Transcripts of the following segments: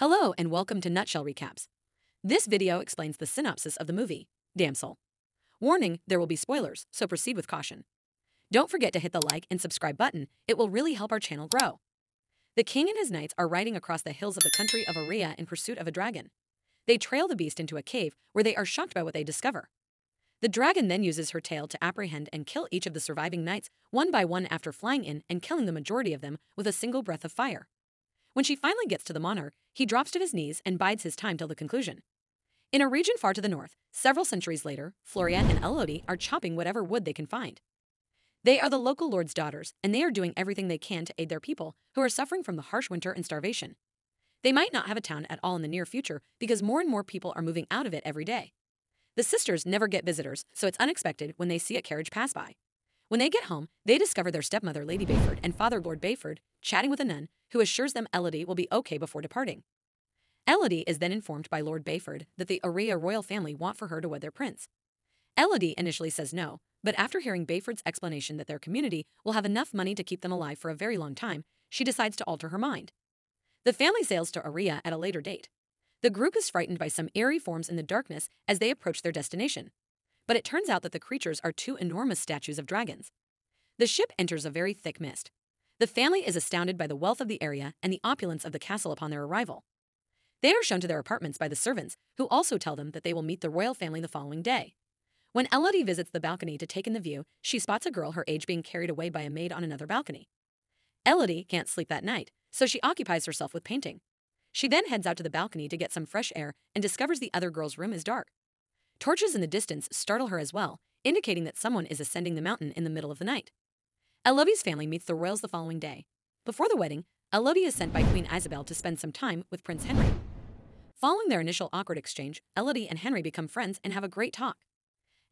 Hello and welcome to Nutshell Recaps. This video explains the synopsis of the movie, Damsel. Warning, there will be spoilers, so proceed with caution. Don't forget to hit the like and subscribe button, it will really help our channel grow. The king and his knights are riding across the hills of the country of Aurea in pursuit of a dragon. They trail the beast into a cave where they are shocked by what they discover. The dragon then uses her tail to apprehend and kill each of the surviving knights one by one after flying in and killing the majority of them with a single breath of fire. When she finally gets to the monarch, he drops to his knees and bides his time till the conclusion. In a region far to the north, several centuries later, Floriette and Elodie are chopping whatever wood they can find. They are the local lord's daughters, and they are doing everything they can to aid their people, who are suffering from the harsh winter and starvation. They might not have a town at all in the near future because more and more people are moving out of it every day. The sisters never get visitors, so it's unexpected when they see a carriage pass by. When they get home, they discover their stepmother, Lady Bayford, and father, Lord Bayford, chatting with a nun who assures them Elodie will be okay before departing. Elodie is then informed by Lord Bayford that the Aurea royal family want for her to wed their prince. Elodie initially says no, but after hearing Bayford's explanation that their community will have enough money to keep them alive for a very long time, she decides to alter her mind. The family sails to Aurea at a later date. The group is frightened by some eerie forms in the darkness as they approach their destination but it turns out that the creatures are two enormous statues of dragons. The ship enters a very thick mist. The family is astounded by the wealth of the area and the opulence of the castle upon their arrival. They are shown to their apartments by the servants, who also tell them that they will meet the royal family the following day. When Elodie visits the balcony to take in the view, she spots a girl her age being carried away by a maid on another balcony. Elodie can't sleep that night, so she occupies herself with painting. She then heads out to the balcony to get some fresh air and discovers the other girl's room is dark. Torches in the distance startle her as well, indicating that someone is ascending the mountain in the middle of the night. Elodie's family meets the royals the following day. Before the wedding, Elodie is sent by Queen Isabel to spend some time with Prince Henry. Following their initial awkward exchange, Elodie and Henry become friends and have a great talk.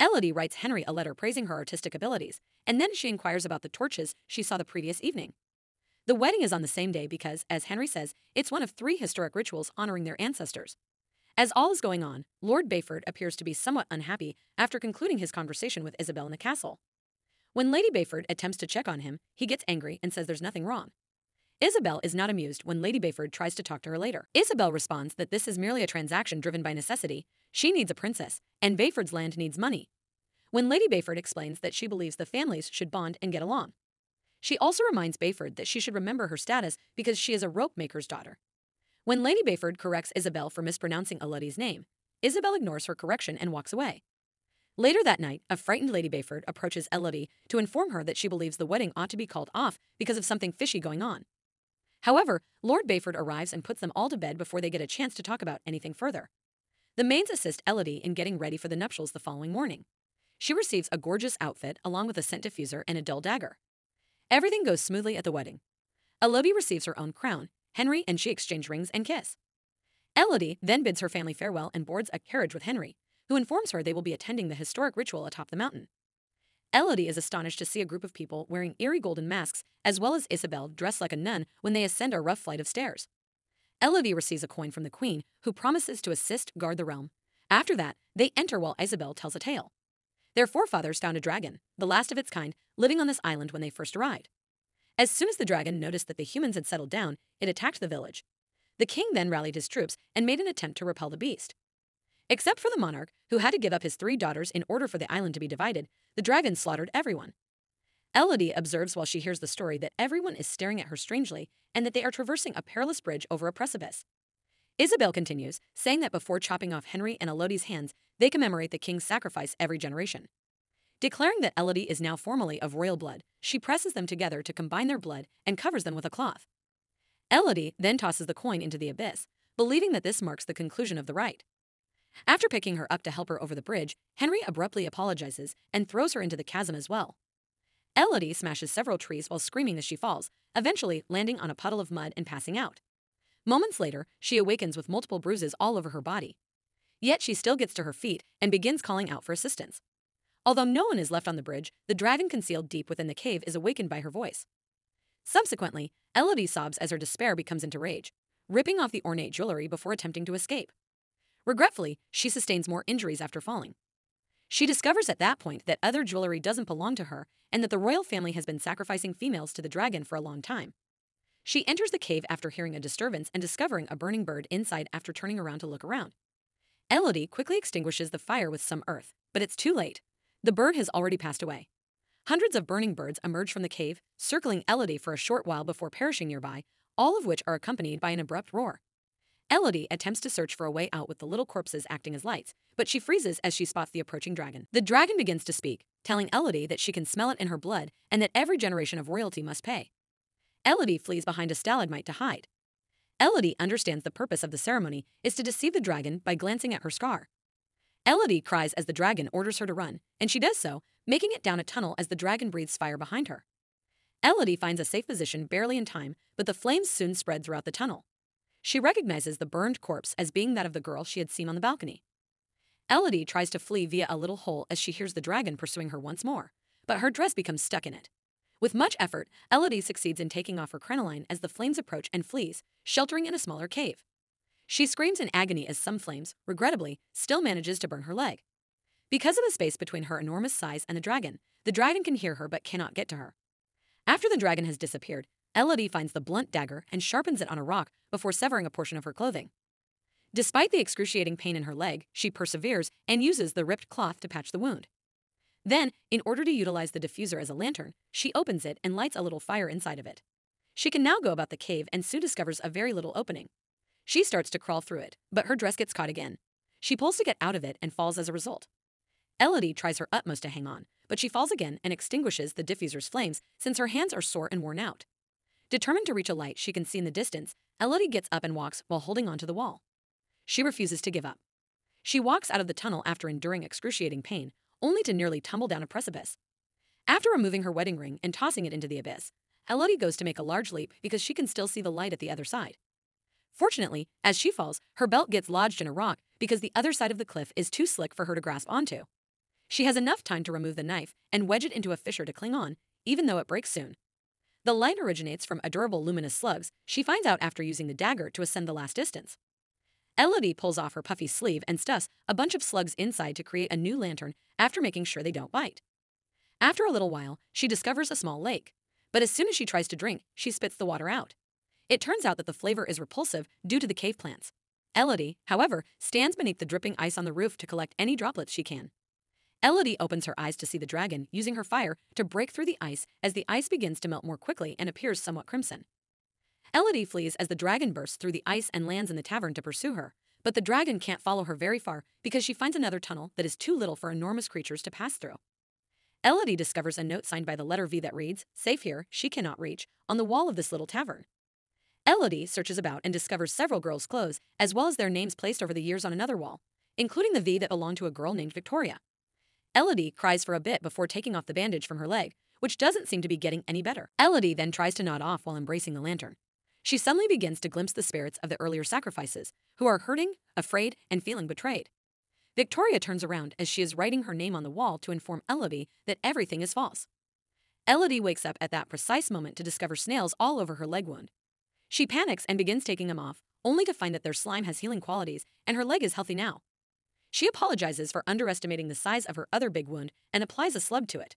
Elodie writes Henry a letter praising her artistic abilities, and then she inquires about the torches she saw the previous evening. The wedding is on the same day because, as Henry says, it's one of three historic rituals honoring their ancestors. As all is going on, Lord Bayford appears to be somewhat unhappy after concluding his conversation with Isabel in the castle. When Lady Bayford attempts to check on him, he gets angry and says there's nothing wrong. Isabel is not amused when Lady Bayford tries to talk to her later. Isabel responds that this is merely a transaction driven by necessity. She needs a princess, and Bayford's land needs money. When Lady Bayford explains that she believes the families should bond and get along. She also reminds Bayford that she should remember her status because she is a rope maker's daughter. When Lady Bayford corrects Isabel for mispronouncing Elodie's name, Isabel ignores her correction and walks away. Later that night, a frightened Lady Bayford approaches Elodie to inform her that she believes the wedding ought to be called off because of something fishy going on. However, Lord Bayford arrives and puts them all to bed before they get a chance to talk about anything further. The maids assist Elodie in getting ready for the nuptials the following morning. She receives a gorgeous outfit along with a scent diffuser and a dull dagger. Everything goes smoothly at the wedding. Elodie receives her own crown, Henry and she exchange rings and kiss. Elodie then bids her family farewell and boards a carriage with Henry, who informs her they will be attending the historic ritual atop the mountain. Elodie is astonished to see a group of people wearing eerie golden masks, as well as Isabel dressed like a nun when they ascend a rough flight of stairs. Elodie receives a coin from the queen, who promises to assist guard the realm. After that, they enter while Isabel tells a tale. Their forefathers found a dragon, the last of its kind, living on this island when they first arrived. As soon as the dragon noticed that the humans had settled down, it attacked the village. The king then rallied his troops and made an attempt to repel the beast. Except for the monarch, who had to give up his three daughters in order for the island to be divided, the dragon slaughtered everyone. Elodie observes while she hears the story that everyone is staring at her strangely and that they are traversing a perilous bridge over a precipice. Isabel continues, saying that before chopping off Henry and Elodie's hands, they commemorate the king's sacrifice every generation. Declaring that Elodie is now formally of royal blood, she presses them together to combine their blood and covers them with a cloth. Elodie then tosses the coin into the abyss, believing that this marks the conclusion of the rite. After picking her up to help her over the bridge, Henry abruptly apologizes and throws her into the chasm as well. Elodie smashes several trees while screaming as she falls, eventually landing on a puddle of mud and passing out. Moments later, she awakens with multiple bruises all over her body. Yet she still gets to her feet and begins calling out for assistance. Although no one is left on the bridge, the dragon concealed deep within the cave is awakened by her voice. Subsequently, Elodie sobs as her despair becomes into rage, ripping off the ornate jewelry before attempting to escape. Regretfully, she sustains more injuries after falling. She discovers at that point that other jewelry doesn't belong to her and that the royal family has been sacrificing females to the dragon for a long time. She enters the cave after hearing a disturbance and discovering a burning bird inside after turning around to look around. Elodie quickly extinguishes the fire with some earth, but it's too late. The bird has already passed away. Hundreds of burning birds emerge from the cave, circling Elodie for a short while before perishing nearby, all of which are accompanied by an abrupt roar. Elodie attempts to search for a way out with the little corpses acting as lights, but she freezes as she spots the approaching dragon. The dragon begins to speak, telling Elodie that she can smell it in her blood and that every generation of royalty must pay. Elodie flees behind a stalagmite to hide. Elodie understands the purpose of the ceremony is to deceive the dragon by glancing at her scar. Elodie cries as the dragon orders her to run, and she does so, making it down a tunnel as the dragon breathes fire behind her. Elodie finds a safe position barely in time, but the flames soon spread throughout the tunnel. She recognizes the burned corpse as being that of the girl she had seen on the balcony. Elodie tries to flee via a little hole as she hears the dragon pursuing her once more, but her dress becomes stuck in it. With much effort, Elodie succeeds in taking off her crinoline as the flames approach and flees, sheltering in a smaller cave. She screams in agony as some flames, regrettably, still manages to burn her leg. Because of the space between her enormous size and the dragon, the dragon can hear her but cannot get to her. After the dragon has disappeared, Elodie finds the blunt dagger and sharpens it on a rock before severing a portion of her clothing. Despite the excruciating pain in her leg, she perseveres and uses the ripped cloth to patch the wound. Then, in order to utilize the diffuser as a lantern, she opens it and lights a little fire inside of it. She can now go about the cave and soon discovers a very little opening. She starts to crawl through it, but her dress gets caught again. She pulls to get out of it and falls as a result. Elodie tries her utmost to hang on, but she falls again and extinguishes the diffuser's flames since her hands are sore and worn out. Determined to reach a light she can see in the distance, Elodie gets up and walks while holding onto the wall. She refuses to give up. She walks out of the tunnel after enduring excruciating pain, only to nearly tumble down a precipice. After removing her wedding ring and tossing it into the abyss, Elodie goes to make a large leap because she can still see the light at the other side. Fortunately, as she falls, her belt gets lodged in a rock because the other side of the cliff is too slick for her to grasp onto. She has enough time to remove the knife and wedge it into a fissure to cling on, even though it breaks soon. The light originates from adorable luminous slugs she finds out after using the dagger to ascend the last distance. Elodie pulls off her puffy sleeve and stuffs a bunch of slugs inside to create a new lantern after making sure they don't bite. After a little while, she discovers a small lake, but as soon as she tries to drink, she spits the water out. It turns out that the flavor is repulsive due to the cave plants. Elodie, however, stands beneath the dripping ice on the roof to collect any droplets she can. Elodie opens her eyes to see the dragon using her fire to break through the ice as the ice begins to melt more quickly and appears somewhat crimson. Elodie flees as the dragon bursts through the ice and lands in the tavern to pursue her, but the dragon can't follow her very far because she finds another tunnel that is too little for enormous creatures to pass through. Elodie discovers a note signed by the letter V that reads, Safe here, she cannot reach, on the wall of this little tavern. Elodie searches about and discovers several girls' clothes, as well as their names placed over the years on another wall, including the V that belonged to a girl named Victoria. Elodie cries for a bit before taking off the bandage from her leg, which doesn't seem to be getting any better. Elodie then tries to nod off while embracing the lantern. She suddenly begins to glimpse the spirits of the earlier sacrifices, who are hurting, afraid, and feeling betrayed. Victoria turns around as she is writing her name on the wall to inform Elodie that everything is false. Elodie wakes up at that precise moment to discover snails all over her leg wound. She panics and begins taking them off, only to find that their slime has healing qualities and her leg is healthy now. She apologizes for underestimating the size of her other big wound and applies a slub to it.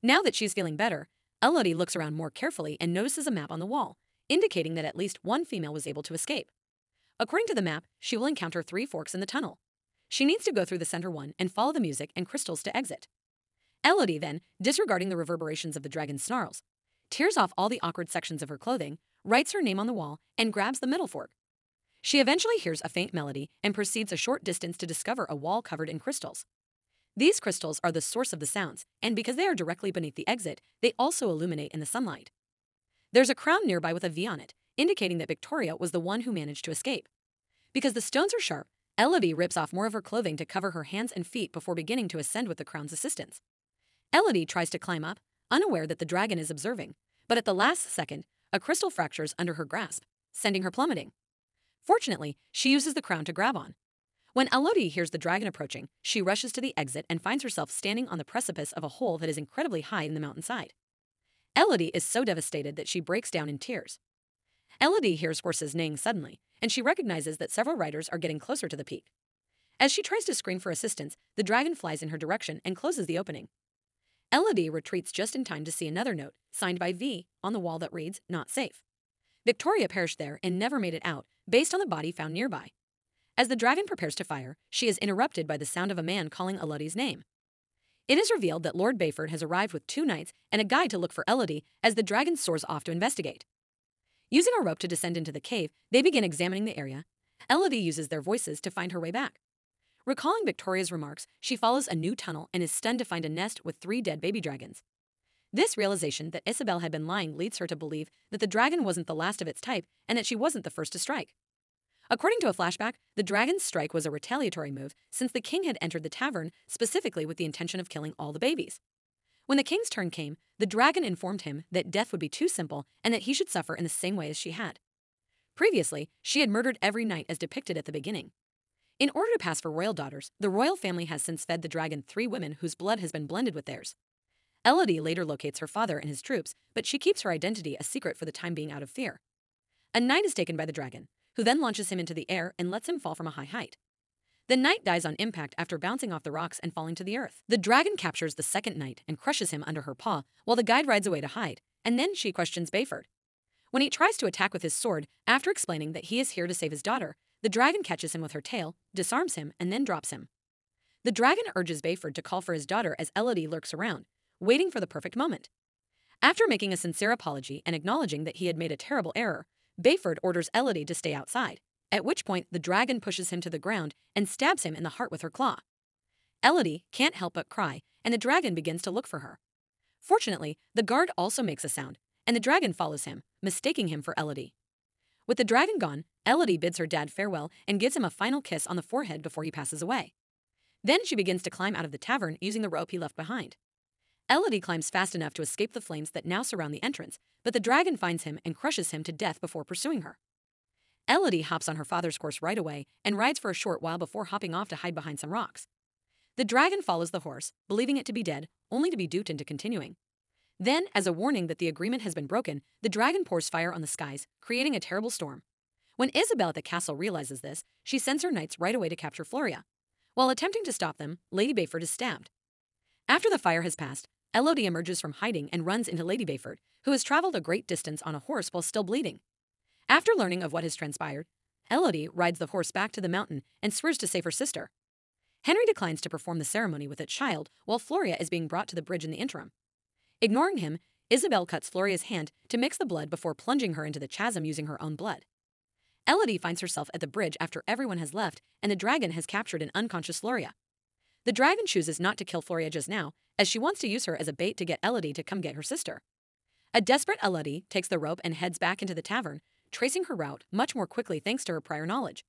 Now that she's feeling better, Elodie looks around more carefully and notices a map on the wall, indicating that at least one female was able to escape. According to the map, she will encounter three forks in the tunnel. She needs to go through the center one and follow the music and crystals to exit. Elodie then, disregarding the reverberations of the dragon's snarls, tears off all the awkward sections of her clothing, writes her name on the wall, and grabs the middle fork. She eventually hears a faint melody and proceeds a short distance to discover a wall covered in crystals. These crystals are the source of the sounds, and because they are directly beneath the exit, they also illuminate in the sunlight. There's a crown nearby with a V on it, indicating that Victoria was the one who managed to escape. Because the stones are sharp, Elodie rips off more of her clothing to cover her hands and feet before beginning to ascend with the crown's assistance. Elodie tries to climb up, unaware that the dragon is observing, but at the last second, a crystal fractures under her grasp, sending her plummeting. Fortunately, she uses the crown to grab on. When Elodie hears the dragon approaching, she rushes to the exit and finds herself standing on the precipice of a hole that is incredibly high in the mountainside. Elodie is so devastated that she breaks down in tears. Elodie hears horses neighing suddenly, and she recognizes that several riders are getting closer to the peak. As she tries to scream for assistance, the dragon flies in her direction and closes the opening. Elodie retreats just in time to see another note, signed by V, on the wall that reads, Not safe. Victoria perished there and never made it out, based on the body found nearby. As the dragon prepares to fire, she is interrupted by the sound of a man calling Elodie's name. It is revealed that Lord Bayford has arrived with two knights and a guide to look for Elodie as the dragon soars off to investigate. Using a rope to descend into the cave, they begin examining the area. Elodie uses their voices to find her way back. Recalling Victoria's remarks, she follows a new tunnel and is stunned to find a nest with three dead baby dragons. This realization that Isabel had been lying leads her to believe that the dragon wasn't the last of its type and that she wasn't the first to strike. According to a flashback, the dragon's strike was a retaliatory move since the king had entered the tavern specifically with the intention of killing all the babies. When the king's turn came, the dragon informed him that death would be too simple and that he should suffer in the same way as she had. Previously, she had murdered every knight as depicted at the beginning. In order to pass for royal daughters, the royal family has since fed the dragon three women whose blood has been blended with theirs. Elodie later locates her father and his troops, but she keeps her identity a secret for the time being out of fear. A knight is taken by the dragon, who then launches him into the air and lets him fall from a high height. The knight dies on impact after bouncing off the rocks and falling to the earth. The dragon captures the second knight and crushes him under her paw while the guide rides away to hide, and then she questions Bayford. When he tries to attack with his sword, after explaining that he is here to save his daughter, the dragon catches him with her tail, disarms him, and then drops him. The dragon urges Bayford to call for his daughter as Elodie lurks around, waiting for the perfect moment. After making a sincere apology and acknowledging that he had made a terrible error, Bayford orders Elodie to stay outside, at which point the dragon pushes him to the ground and stabs him in the heart with her claw. Elodie can't help but cry, and the dragon begins to look for her. Fortunately, the guard also makes a sound, and the dragon follows him, mistaking him for Elodie. With the dragon gone, Elodie bids her dad farewell and gives him a final kiss on the forehead before he passes away. Then she begins to climb out of the tavern using the rope he left behind. Elodie climbs fast enough to escape the flames that now surround the entrance, but the dragon finds him and crushes him to death before pursuing her. Elodie hops on her father's horse right away and rides for a short while before hopping off to hide behind some rocks. The dragon follows the horse, believing it to be dead, only to be duped into continuing. Then, as a warning that the agreement has been broken, the dragon pours fire on the skies, creating a terrible storm. When Isabel at the castle realizes this, she sends her knights right away to capture Floria. While attempting to stop them, Lady Bayford is stabbed. After the fire has passed, Elodie emerges from hiding and runs into Lady Bayford, who has traveled a great distance on a horse while still bleeding. After learning of what has transpired, Elodie rides the horse back to the mountain and swears to save her sister. Henry declines to perform the ceremony with a child while Floria is being brought to the bridge in the interim. Ignoring him, Isabel cuts Floria's hand to mix the blood before plunging her into the chasm using her own blood. Elodie finds herself at the bridge after everyone has left and the dragon has captured an unconscious Floria. The dragon chooses not to kill Floria just now, as she wants to use her as a bait to get Elodie to come get her sister. A desperate Elodie takes the rope and heads back into the tavern, tracing her route much more quickly thanks to her prior knowledge.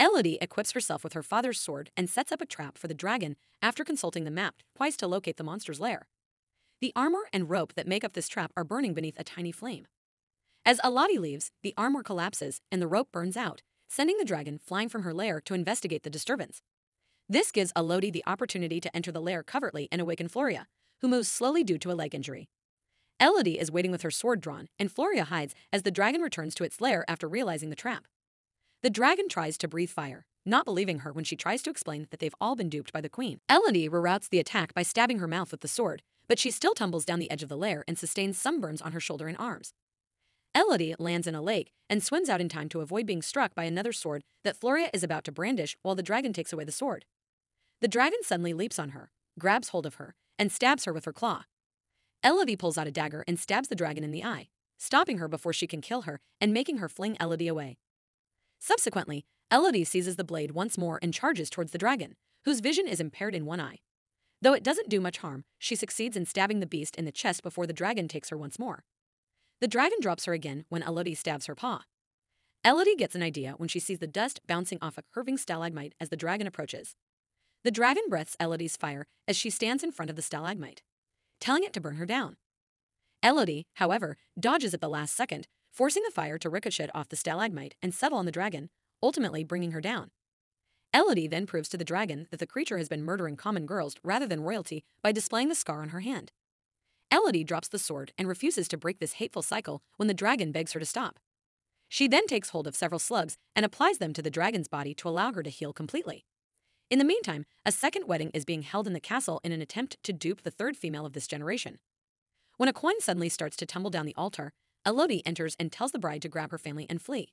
Elodie equips herself with her father's sword and sets up a trap for the dragon after consulting the map twice to locate the monster's lair. The armor and rope that make up this trap are burning beneath a tiny flame. As Elodie leaves, the armor collapses and the rope burns out, sending the dragon flying from her lair to investigate the disturbance. This gives Elodie the opportunity to enter the lair covertly and awaken Floria, who moves slowly due to a leg injury. Elodie is waiting with her sword drawn, and Floria hides as the dragon returns to its lair after realizing the trap. The dragon tries to breathe fire, not believing her when she tries to explain that they've all been duped by the queen. Elodie reroutes the attack by stabbing her mouth with the sword, but she still tumbles down the edge of the lair and sustains some burns on her shoulder and arms. Elodie lands in a lake and swims out in time to avoid being struck by another sword that Floria is about to brandish while the dragon takes away the sword. The dragon suddenly leaps on her, grabs hold of her, and stabs her with her claw. Elodie pulls out a dagger and stabs the dragon in the eye, stopping her before she can kill her and making her fling Elodie away. Subsequently, Elodie seizes the blade once more and charges towards the dragon, whose vision is impaired in one eye. Though it doesn't do much harm, she succeeds in stabbing the beast in the chest before the dragon takes her once more. The dragon drops her again when Elodie stabs her paw. Elodie gets an idea when she sees the dust bouncing off a curving stalagmite as the dragon approaches. The dragon breaths Elodie's fire as she stands in front of the stalagmite, telling it to burn her down. Elodie, however, dodges at the last second, forcing the fire to ricochet off the stalagmite and settle on the dragon, ultimately bringing her down. Elodie then proves to the dragon that the creature has been murdering common girls rather than royalty by displaying the scar on her hand. Elodie drops the sword and refuses to break this hateful cycle when the dragon begs her to stop. She then takes hold of several slugs and applies them to the dragon's body to allow her to heal completely. In the meantime, a second wedding is being held in the castle in an attempt to dupe the third female of this generation. When a coin suddenly starts to tumble down the altar, Elodie enters and tells the bride to grab her family and flee.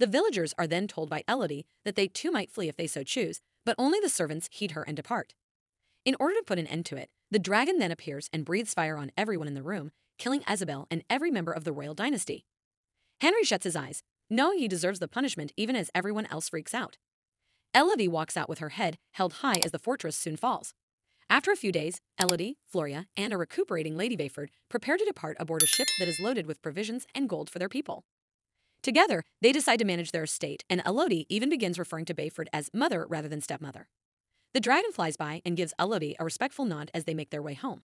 The villagers are then told by Elodie that they too might flee if they so choose, but only the servants heed her and depart. In order to put an end to it, the dragon then appears and breathes fire on everyone in the room, killing Isabel and every member of the royal dynasty. Henry shuts his eyes, knowing he deserves the punishment even as everyone else freaks out. Elodie walks out with her head held high as the fortress soon falls. After a few days, Elodie, Floria, and a recuperating Lady Bayford prepare to depart aboard a ship that is loaded with provisions and gold for their people. Together, they decide to manage their estate, and Elodie even begins referring to Bayford as mother rather than stepmother. The dragon flies by and gives Elodie a respectful nod as they make their way home.